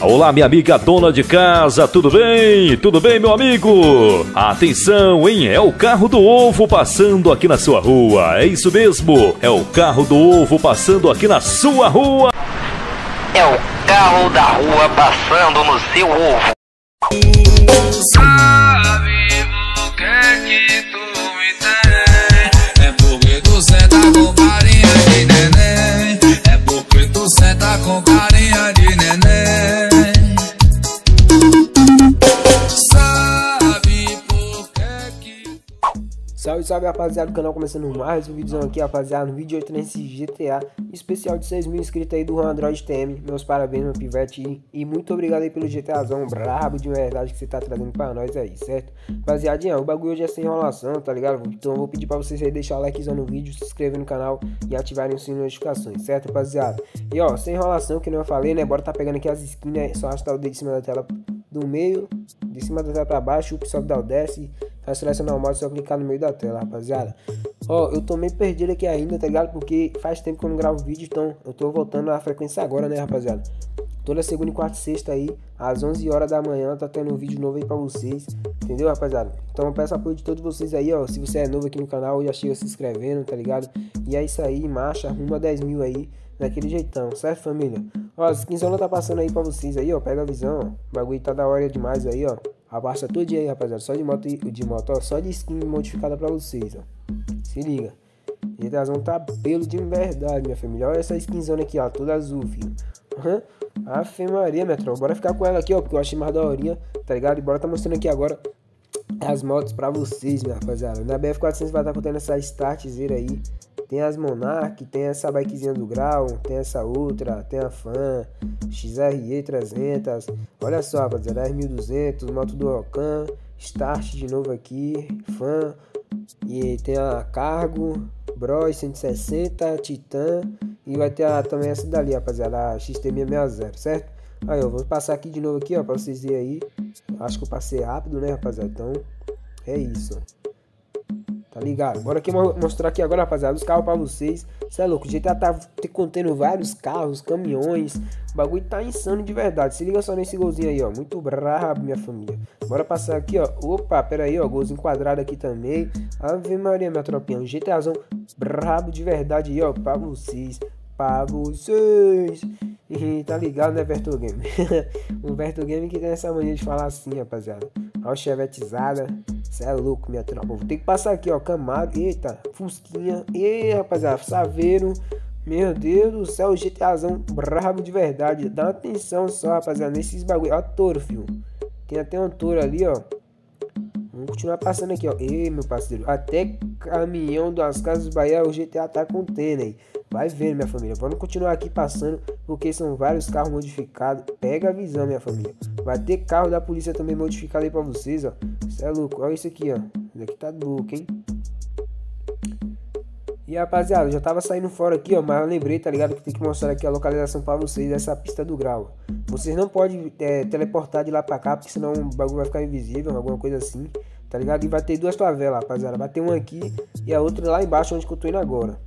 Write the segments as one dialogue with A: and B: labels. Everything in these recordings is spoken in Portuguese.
A: Olá, minha amiga dona de casa, tudo bem? Tudo bem, meu amigo? Atenção, hein? É o carro do ovo passando aqui na sua rua. É isso mesmo, é o carro do ovo passando aqui na sua rua.
B: É o carro da rua passando no seu ovo.
C: Salve, salve rapaziada do canal, começando mais um vídeo aqui rapaziada, no vídeo 8 nesse GTA especial de 6 mil inscritos aí do Android TM, meus parabéns meu pivete e, muito obrigado aí pelo GTAzão brabo de verdade que você tá trazendo pra nós aí, certo? Rapaziadinha, o bagulho hoje é sem enrolação, tá ligado? Então eu vou pedir pra vocês aí deixar o likezão no vídeo, se inscrever no canal e ativarem o sininho de notificações, certo rapaziada? E ó, sem enrolação, que nem eu falei, né, bora tá pegando aqui as skins, né, só arrastar o dedo em cima da tela do meio, de cima da tela pra baixo, o sobe dá o desce, vai selecionar o modo, só clicar no meio da tela, rapaziada. Ó, eu tô meio perdido aqui ainda, tá ligado? Porque faz tempo que eu não gravo vídeo, então eu tô voltando à frequência agora, né, rapaziada? Toda segunda, quarta e sexta aí, às 11 horas da manhã, tá tendo um vídeo novo aí pra vocês, entendeu, rapaziada? Então eu peço apoio de todos vocês aí, ó. Se você é novo aqui no canal, já chega se inscrevendo, tá ligado? E é isso aí, marcha, rumo a 10 mil aí, daquele jeitão, certo, família? Ó, as skinzona tá passando aí pra vocês aí, ó. Pega a visão, ó. O bagulho tá da hora demais aí, ó. Abaixa todo dia aí, rapaziada. Só de moto, de moto, ó. Só de skin modificada pra vocês, ó. Se liga. GTAzão tá pelo de verdade, minha família. Olha essa skinzona aqui, ó. Toda azul, filho. Uhum. Afe Maria, minha tropa. Bora ficar com ela aqui, ó. Porque eu achei mais daorinha, tá ligado? E bora tá mostrando aqui agora as motos pra vocês, minha rapaziada. Na BF400 vai estar tá contando essa aí. Tem as Monarch, tem essa bikezinha do Grau, tem essa outra, tem a Fan, XRE 300. Olha só, rapaziada, 10200, moto do Rocan, Start de novo aqui, Fan. E tem a Cargo, Bros 160, Titan. E vai ter a, também essa dali, rapaziada, a XT660, certo? Aí, eu vou passar aqui de novo aqui, ó, pra vocês verem aí. Acho que eu passei rápido, né, rapaziada? Então, é isso. Tá ligado? Bora aqui mostrar aqui agora, rapaziada, os carros pra vocês. Cê é louco, o GTA tá contendo vários carros, caminhões. O bagulho tá insano de verdade. Se liga só nesse golzinho aí, ó. Muito brabo, minha família. Bora passar aqui, ó. Opa, pera aí, ó. Golzinho quadrado aqui também. Ave Maria, minha tropinha. Um GTAzão brabo de verdade aí, ó. Pra vocês. Pra vocês. E tá ligado, né, Verto Game? o Verto Game que tem essa mania de falar assim, rapaziada. Ó, chevetizada. Cê é louco, minha tropa. Vou ter que passar aqui, ó. Camaro. Eita, Fusquinha. E rapaziada, Saveiro. Meu Deus do céu, GTAzão brabo de verdade. Dá atenção só, rapaziada, nesses bagulho. Ó, touro, filho. Tem até um touro ali, ó. Vamos continuar passando aqui, ó. Ei, meu parceiro. Até caminhão das Casas Bahia o GTA tá contendo aí. Vai vendo, minha família. Vamos continuar aqui passando, porque são vários carros modificados. Pega a visão, minha família. Vai ter carro da polícia também modificado aí pra vocês, ó. Isso é louco. Olha isso aqui, ó. Isso aqui tá louco, hein? E rapaziada, eu já tava saindo fora aqui, ó, mas eu lembrei, tá ligado? Que tem que mostrar aqui a localização pra vocês dessa pista do grau. Vocês não podem é, teleportar de lá pra cá, porque senão o bagulho vai ficar invisível, alguma coisa assim, tá ligado? E vai ter duas favelas, rapaziada. Vai ter uma aqui e a outra lá embaixo, onde que eu tô indo agora.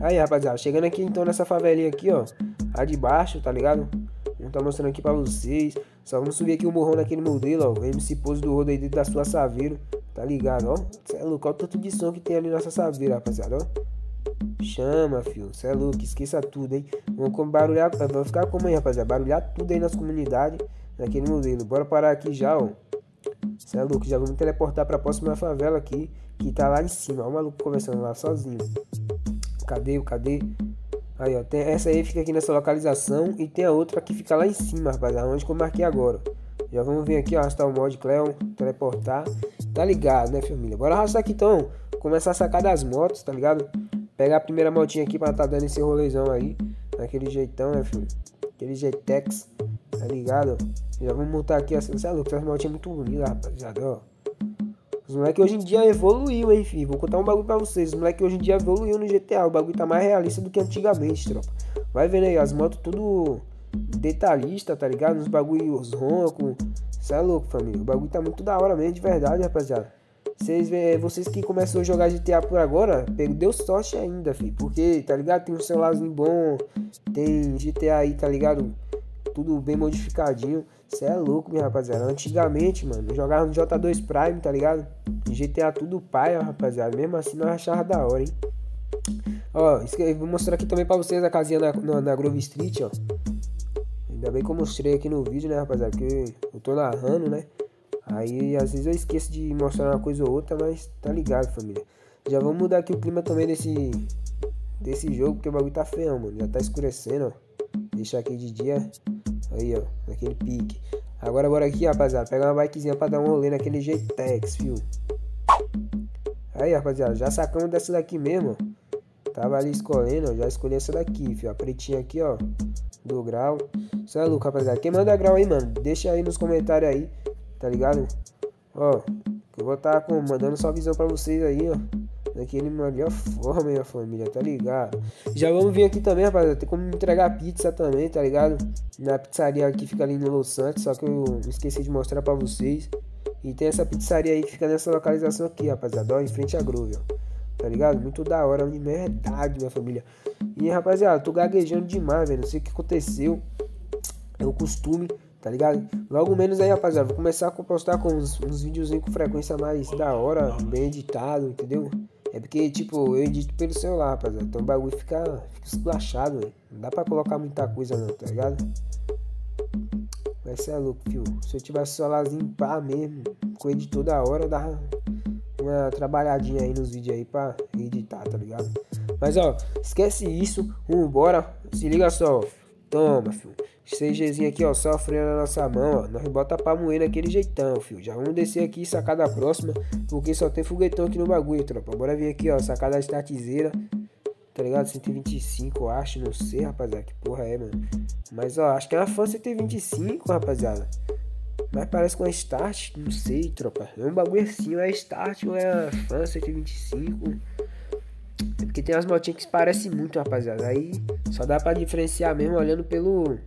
C: Aí, rapaziada, chegando aqui então nessa favelinha aqui, ó. A de baixo, tá ligado? Vou tá mostrando aqui pra vocês. Só vamos subir aqui o morrão naquele modelo, ó. MC Pose do rodo aí dentro da sua Saveiro. Tá ligado, ó? Cê é louco, olha o tanto de som que tem ali nessa Saveiro, rapaziada, ó. Chama, filho. Cê é louco, esqueça tudo, hein? Vamos barulhar, vai ficar como aí, rapaziada? Barulhar tudo aí nas comunidades, naquele modelo. Bora parar aqui já, ó. Cê é louco, já vamos teleportar pra próxima favela aqui, que tá lá em cima. Ó o maluco conversando lá sozinho. Cadê, cadê? Aí, ó, tem, essa aí fica aqui nessa localização e tem a outra que fica lá em cima, rapaziada, onde que eu marquei agora. Já vamos vir aqui, ó, arrastar o mod Cleon, teleportar. Tá ligado, né, família? Bora arrastar aqui, então. Começar a sacar das motos, tá ligado? Pegar a primeira motinha aqui pra tá dando esse rolezão aí. Daquele jeitão, né, filho? Aquele jeitex, tá ligado? Já vamos montar aqui, assim, sabe? Essa motinha é muito bonita, rapaziada, ó. Os moleques hoje em dia evoluiu, hein, filho. Vou contar um bagulho pra vocês. Os moleques hoje em dia evoluiu no GTA. O bagulho tá mais realista do que antigamente, tropa. Vai vendo aí, as motos tudo detalhista, tá ligado? Uns bagulhos roncos. Cê é louco, família. O bagulho tá muito da hora mesmo, de verdade, rapaziada. Vocês, vocês que começou a jogar GTA por agora, deu sorte ainda, filho. Porque, tá ligado? Tem um celularzinho bom. Tem GTA aí, tá ligado? Tudo bem modificadinho. Cê é louco, minha rapaziada. Antigamente, mano, jogava no J2 Prime, tá ligado? GTA tudo pai, ó, rapaziada. Mesmo assim, nós achava da hora, hein? Ó, vou mostrar aqui também pra vocês a casinha na, na, na Grove Street, ó. Ainda bem que eu mostrei aqui no vídeo, né, rapaziada? Porque eu tô narrando, né? Aí às vezes eu esqueço de mostrar uma coisa ou outra, mas tá ligado, família. Já vamos mudar aqui o clima também desse, desse jogo, porque o bagulho tá feio, mano. Já tá escurecendo, ó. Deixar aqui de dia. Aí, ó, naquele pique. Agora bora aqui, rapaziada. Pegar uma bikezinha pra dar um rolê naquele GTX, fio. Aí, rapaziada, já sacamos dessa daqui mesmo, ó. Tava ali escolhendo, ó. Já escolhi essa daqui, fio. A pretinha aqui, ó. Do grau. Isso é louco, rapaziada. Quem manda grau aí, mano? Deixa aí nos comentários aí. Tá ligado? Ó. Eu vou estar tá mandando só visão pra vocês aí, ó. Daquele melhor forma, minha família, tá ligado? Já vamos vir aqui também, rapaziada. Tem como entregar pizza também, tá ligado? Na pizzaria que fica ali no Los Santos. Só que eu esqueci de mostrar pra vocês. E tem essa pizzaria aí que fica nessa localização aqui, rapaziada. Ó, em frente à Groove, ó. Tá ligado? Muito da hora, de verdade, minha família. E rapaziada, tô gaguejando demais, velho. Não sei o que aconteceu. É o costume, tá ligado? Logo menos aí, rapaziada. Vou começar a postar com uns, uns videozinhos com frequência mais da hora, bem editado, entendeu? É porque, tipo, eu edito pelo celular, rapaziada. Então o bagulho fica, fica esculachado. Não dá pra colocar muita coisa, não, tá ligado? Vai ser louco, fio. Se eu tivesse celularzinho pá mesmo, com editor da hora, dava uma trabalhadinha aí nos vídeos aí pra editar, tá ligado? Mas ó, esquece isso, vambora. Se liga só, toma, filho. CGzinho aqui, ó, sofrendo na nossa mão, ó. Nós bota pra moer naquele jeitão, filho. Já vamos descer aqui e sacar da próxima, porque só tem foguetão aqui no bagulho, tropa. Bora vir aqui, ó, sacar da startzeira. Tá ligado? 125, eu acho, não sei, rapaziada. Que porra é, mano. Mas, ó, acho que é uma fã 125, rapaziada. Mas parece com a Start, não sei, tropa. É um bagulho assim, ou é Start ou é a Fan 125. Porque tem umas motinhas que parecem muito, rapaziada. Aí só dá pra diferenciar mesmo olhando pelo.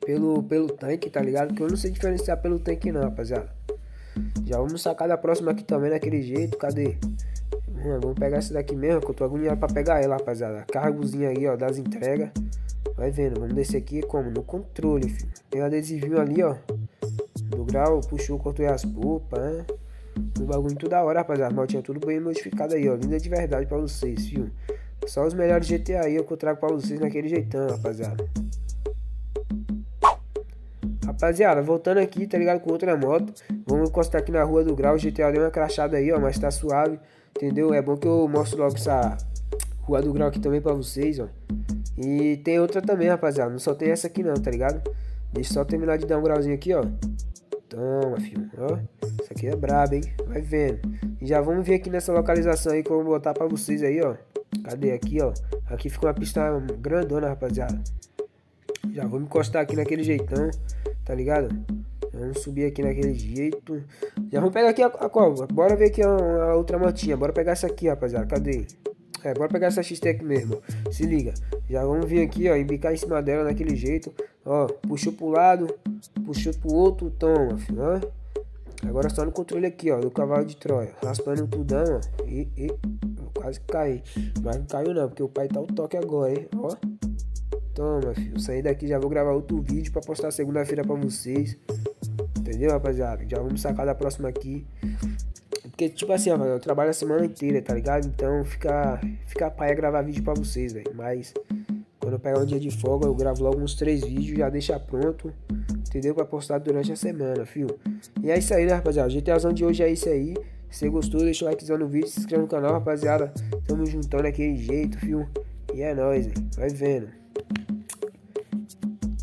C: Pelo, pelo tanque, tá ligado? Que eu não sei diferenciar pelo tanque não, rapaziada. Já vamos sacar da próxima aqui também daquele jeito. Cadê? Vamos pegar essa daqui mesmo, que eu tô agoniado pra pegar ela, rapaziada. Cargozinho aí, ó, das entregas. Vai vendo, vamos descer aqui como? No controle, filho. Tem um adesivinho ali, ó. Do grau, puxou, cortou as polpas, né? O bagulho tudo da hora, rapaziada. Motinha tudo bem modificado aí, ó. Linda de verdade pra vocês, filho. Só os melhores GTA aí que eu trago pra vocês naquele jeitão, rapaziada. Rapaziada, voltando aqui, tá ligado? Com outra moto. Vamos encostar aqui na rua do grau. O GTA deu uma crachada aí, ó. Mas tá suave, entendeu? É bom que eu mostro logo essa rua do grau aqui também pra vocês, ó. E tem outra também, rapaziada. Não só tem essa aqui não, tá ligado? Deixa eu só terminar de dar um grauzinho aqui, ó. Toma, filho. Ó. Isso aqui é brabo, hein? Vai vendo. E já vamos ver aqui nessa localização aí que eu vou botar pra vocês aí, ó. Cadê? Aqui, ó. Aqui fica uma pista grandona, rapaziada. Já vou me encostar aqui naquele jeitão, tá ligado? Vamos subir aqui naquele jeito. Já vamos pegar aqui a, a. Bora ver aqui a, a outra motinha. Bora pegar essa aqui, rapaziada. Cadê? É, bora pegar essa X-Tech mesmo. Se liga. Já vamos vir aqui, ó, e bicar em cima dela daquele jeito. Ó, puxou pro lado, puxou pro outro, toma, filho. Agora só no controle aqui, ó, do cavalo de Troia. Raspando tudão, ó. E, e, quase caí. Mas não caiu não, porque o pai tá o toque agora, hein, ó. Toma, filho. Sair daqui já vou gravar outro vídeo pra postar segunda-feira pra vocês. Entendeu, rapaziada? Já vamos sacar da próxima aqui. Porque, tipo assim, ó, eu trabalho a semana inteira, tá ligado? Então fica, fica paia gravar vídeo pra vocês, velho. Mas quando eu pegar um dia de folga, eu gravo logo uns três vídeos, já deixa pronto, entendeu? Pra postar durante a semana, fio. E é isso aí, né, rapaziada? O GTAzão de hoje é isso aí. Se você gostou, deixa o likezão no vídeo, se inscreve no canal, rapaziada. Tamo juntando daquele jeito, fio. E é nóis, velho. Vai vendo.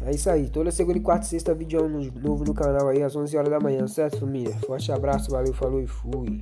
C: É isso aí, toda segunda e quarta e sexta vídeo novo no canal aí às 11 horas da manhã, certo família? Forte abraço, valeu, falou e fui.